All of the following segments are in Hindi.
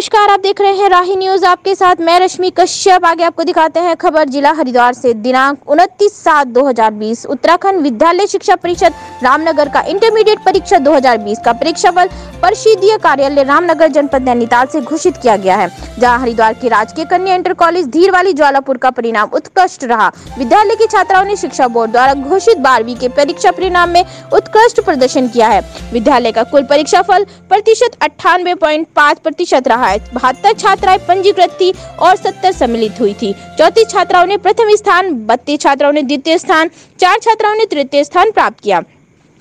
देख रहे हैं राही न्यूज़ आपके साथ। मैं रश्मि कश्यप। आगे आपको दिखाते हैं खबर जिला हरिद्वार से। दिनांक उनतीस सात 2020 उत्तराखंड विद्यालय शिक्षा परिषद रामनगर का इंटरमीडिएट परीक्षा 2020 का परीक्षाफल। परिषदीय कार्यालय रामनगर जनपद नैनीताल से घोषित किया गया है, जहाँ हरिद्वार के राजकीय कन्या इंटर कॉलेज धीरवाली ज्वालापुर का परिणाम उत्कृष्ट रहा। विद्यालय की छात्राओं ने शिक्षा बोर्ड द्वारा घोषित बारहवीं के परीक्षा परिणाम में उत्कृष्ट प्रदर्शन किया है। विद्यालय का कुल परीक्षा फल प्रतिशत अट्ठानवे प्रतिशत रहा है। बहत्तर छात्राएँ पंजीकृत थी और सत्तर सम्मिलित हुई थी। चौतीस छात्राओं ने प्रथम स्थान, बत्तीस छात्राओं ने द्वितीय स्थान, चार छात्राओं ने तृतीय स्थान प्राप्त किया।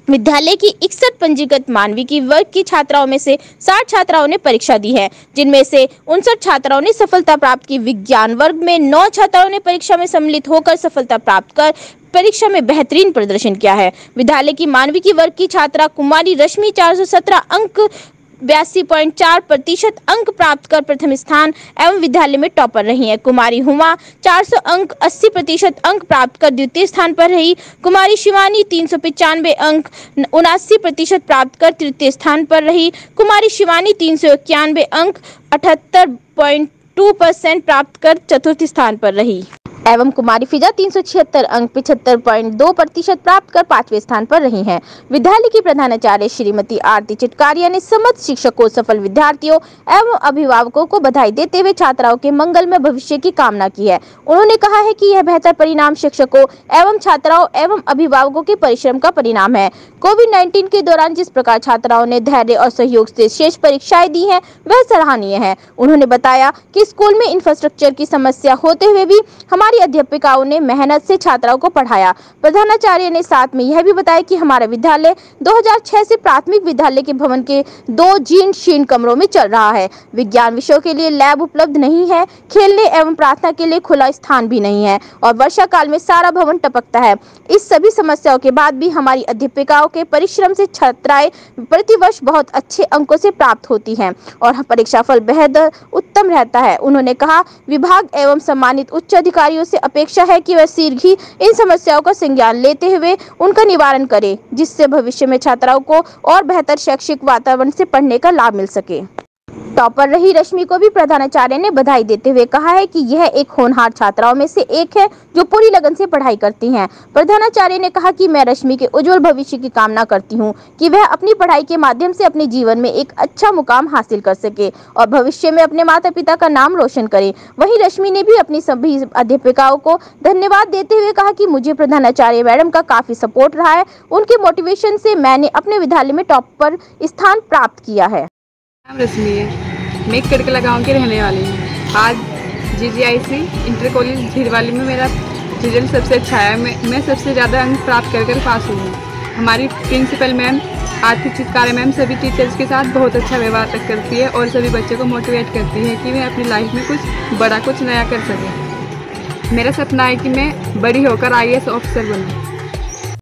विद्यालय की इकसठ पंजीकृत मानवी की वर्ग की छात्राओं में से 60 छात्राओं ने परीक्षा दी है, जिनमें से उनसठ छात्राओं ने सफलता प्राप्त की। विज्ञान वर्ग में नौ छात्राओं ने परीक्षा में सम्मिलित होकर सफलता प्राप्त कर परीक्षा में बेहतरीन प्रदर्शन किया है। विद्यालय की मानवी की वर्ग की छात्रा कुमारी रश्मि 417 अंक बयासी पॉइंट चार प्रतिशत अंक प्राप्त कर प्रथम स्थान एवं विद्यालय में टॉपर रही है। कुमारी हुमा 400 अंक 80 प्रतिशत अंक प्राप्त कर द्वितीय स्थान पर रही। कुमारी शिवानी तीन सौ पिचानवे अंक, उनासी प्रतिशत प्राप्त कर तृतीय स्थान पर रही। कुमारी शिवानी तीन सौ इक्यानवे अंक, अठहत्तर पॉइंट टू परसेंट प्राप्त कर चतुर्थ स्थान पर रही। एवं कुमारी फिजा तीन सौ छिहत्तर अंक पिछहत्तर पॉइंट दो प्रतिशत प्राप्त कर पांचवे स्थान पर रही हैं। विद्यालय की प्रधानाचार्य श्रीमती आरती चिटकारिया ने समस्त शिक्षकों, सफल विद्यार्थियों एवं अभिभावकों को बधाई देते हुए छात्राओं के मंगल में भविष्य की कामना की है। उन्होंने कहा है की यह बेहतर परिणाम शिक्षकों एवं छात्राओं एवं अभिभावकों के परिश्रम का परिणाम है। कोविड नाइन्टीन के दौरान जिस प्रकार छात्राओं ने धैर्य और सहयोग से शेष परीक्षाएँ दी है, वह सराहनीय है। उन्होंने बताया की स्कूल में इंफ्रास्ट्रक्चर की समस्या होते हुए भी हमारी अध्यापिकाओं ने मेहनत से छात्राओं को पढ़ाया। प्रधानाचार्य ने साथ में यह भी बताया कि हमारा विद्यालय 2006 से प्राथमिक विद्यालय के भवन के दो जीर्ण शीर्ण कमरों में चल रहा है। विज्ञान विषयों के लिए लैब उपलब्ध नहीं है, खेलने एवं प्रार्थना के लिए खुला स्थान भी नहीं है और वर्षा काल में सारा भवन टपकता है। इस सभी समस्याओं के बाद भी हमारी अध्यापिकाओं के परिश्रम से छात्राएँ प्रतिवर्ष बहुत अच्छे अंकों से प्राप्त होती हैं और परीक्षा फल बेहद उत्तम रहता है। उन्होंने कहा, विभाग एवं सम्मानित उच्च अधिकारियों से अपेक्षा है कि वह शीघ्र ही इन समस्याओं का संज्ञान लेते हुए उनका निवारण करें, जिससे भविष्य में छात्राओं को और बेहतर शैक्षिक वातावरण से पढ़ने का लाभ मिल सके। टॉपर रही रश्मि को भी प्रधानाचार्य ने बधाई देते हुए कहा है कि यह एक होनहार छात्राओं में से एक है जो पूरी लगन से पढ़ाई करती हैं। प्रधानाचार्य ने कहा कि मैं रश्मि के उज्जवल भविष्य की कामना करती हूँ कि वह अपनी पढ़ाई के माध्यम से अपने जीवन में एक अच्छा मुकाम हासिल कर सके और भविष्य में अपने माता पिता का नाम रोशन करे। वही रश्मि ने भी अपनी सभी अध्यापिकाओं को धन्यवाद देते हुए कहा की मुझे प्रधानाचार्य मैडम का काफ़ी सपोर्ट रहा है। उनके मोटिवेशन से मैंने अपने विद्यालय में टॉप पर स्थान प्राप्त किया है। रश्मि है। मैं कड़कला गाँव की रहने वाली हूँ। आज जी जी आई सी इंटर कॉलेज झीरवाली में मेरा रिज़ल्ट सबसे अच्छा है। मैं मैं सबसे ज़्यादा अंक प्राप्त कर कर पास हुई हूँ। हमारी प्रिंसिपल मैम आर्थिक चित्कार मैम सभी टीचर्स के साथ बहुत अच्छा व्यवहार तक करती है और सभी बच्चों को मोटिवेट करती है कि वे अपनी लाइफ में कुछ बड़ा कुछ नया कर सकें। मेरा सपना है कि मैं बड़ी होकर आईएएस ऑफिसर बनूँ।